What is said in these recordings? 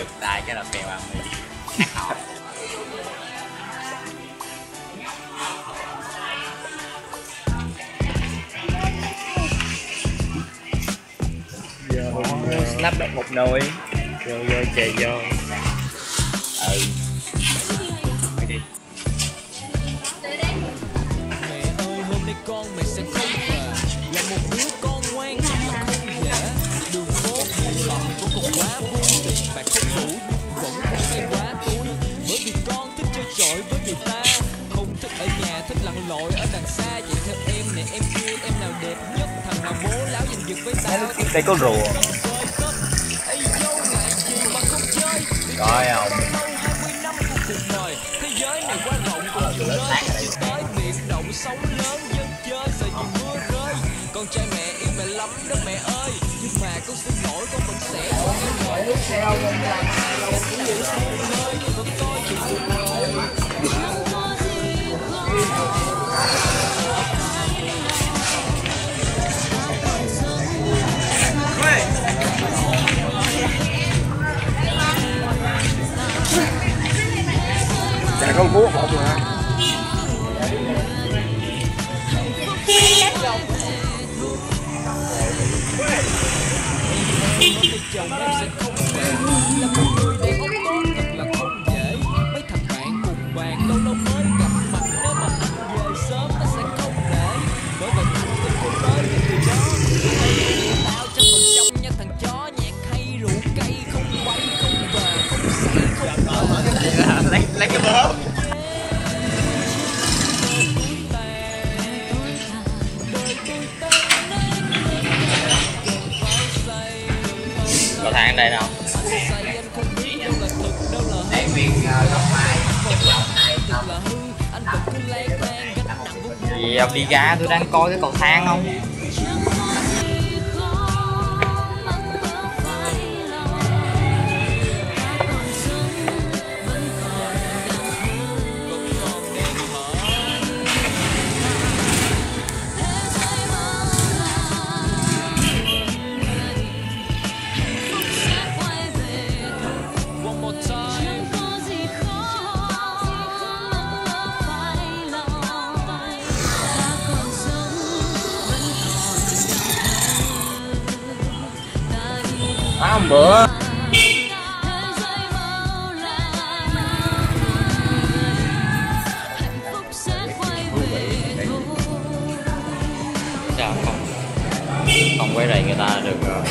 giật tay cái là bèo ăn giờ snap được một nồi vô vô chạy vô ừ đây có rùa. Coi không? lớn dân chơi sợ gì mưa rơi Con trai mẹ yêu mẹ lắm đó mẹ ơi Nhưng mà con xin lỗi con vẫn sẽ còn con cú hộp mà chồng em không có đây đâu để mai gì, ông đi ra tôi đang coi cái cầu thang không? Hôm bữa. Sao không không quấy rầy người ta được rồi?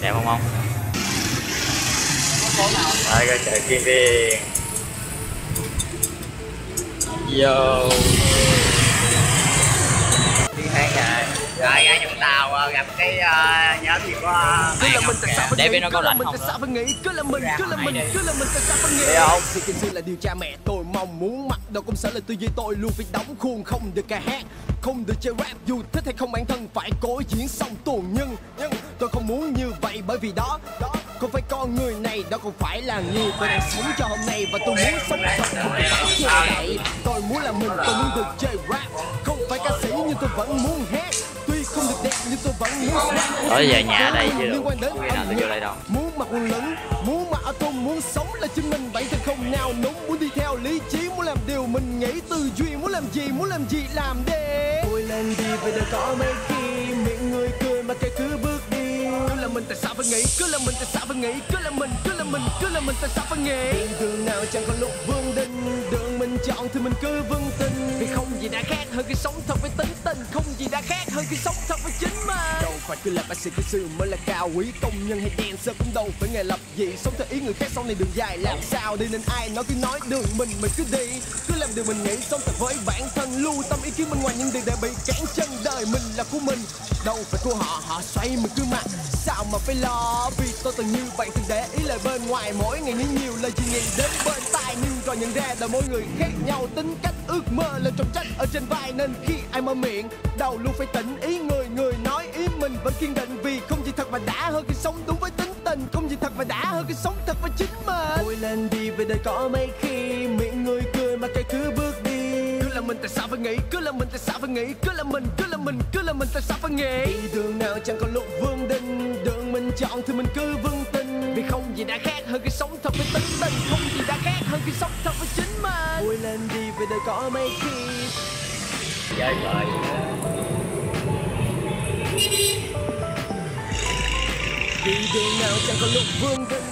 Đẹp không không đây coi chợ Kiên Điền Vô Đi hai ngày rồi ra Vũng Tàu gặp cái uh, nhóm gì của cứ là mình tại sao để biết nó có cứ là rảnh mình không sao phải nghĩ cứ là mình Ra cứ là mình cứ là mình tại sao phải nghĩ. Không? sự kinh sư là điều tra mẹ tôi mong muốn mặc đầu công sở là tư duy tôi luôn phải đóng khuôn không được ca hát không được chơi rap. Dù thích hay không bản thân phải cố diễn xong tuồng nhưng nhưng tôi không muốn như vậy bởi vì đó đó không phải con người này đó không phải là người tôi đang sống cho hôm nay? Và tôi muốn sống thật không phải che đậy tôi muốn là mình tôi muốn được chơi rap. Không phải ca sĩ nhưng tôi vẫn muốn hát. Tuy không được đẹp nhưng tôi vẫn muốn rap Tối về nhà đây chứ Liên quan đến nào tôi vô đây đâu. Muốn mặc quần lửng, muốn mặc áo thun, muốn sống là chính mình. Bản thân không nào núng, muốn đi theo lý trí Muốn làm điều mình nghĩ tư duy. Muốn làm gì, muốn làm gì làm đi. Tôi lên đi về đời có mấy khi Miệng người cười mà kẻ cứ bước đi. Cứ là mình tại sao phải nghĩ, cứ là mình tại sao phải nghĩ Cứ là mình, cứ là mình, cứ là mình tại sao phải nghĩ Đường nào chẳng có lúc vương đinh Đường mình chọn thì mình cứ vững tin. Vì không gì đã khác hơn khi sống thật với tính tình. Không gì đã khác hơn khi sống thật với chính mình. Đâu phải cứ là bác sĩ kỹ sư mới là cao quý Công nhân hay dancer cũng đâu phải nghề lập dị Sống theo ý người khác sau này đường dài làm sao đi. Nên ai nói cứ nói đường mình mình cứ đi. Cứ làm điều mình nghĩ sống thật với bản thân. Lưu tâm ý kiến bên ngoài những điều để bị cản chân Đời mình là của mình. Đâu phải của họ, họ xoay mình cứ mặc. Sao mà phải lo đó vì tôi từng như vậy từng để ý lời bên ngoài mỗi ngày nghĩ nhiều lời chỉ nghĩ đến bên tai. Nhưng rồi nhận ra là mỗi người khác nhau tính cách ước mơ là trọng trách ở trên vai. Nên khi ai mở miệng đầu luôn phải tỉnh. Ý người người nói ý mình vẫn kiên định. Vì không gì thật mà đã hơn khi sống đúng với tính tình. Không gì thật mà đã hơn khi sống thật với chính mình. Vui lên đi về đời có mấy khi miệng người cười mà cái cứ bước đi. Cứ là mình tại sao phải nghĩ cứ là mình tại sao phải nghĩ cứ là mình cứ là mình cứ là mình tại sao phải nghĩ? Đi đường nào chẳng có lúc vương đinh đường mình chọn thì mình cứ vững tin. Vì không gì đã khác hơn cái sống thật với tính tình không gì đã khác hơn cái sống thật với chính mình. Vui lên đi vì đời có mấy khi. Chơi bời đi đường nào chẳng có lúc vương đinh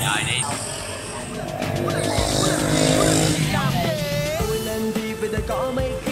trời đi. Vui lên đi vì đời có mấy khi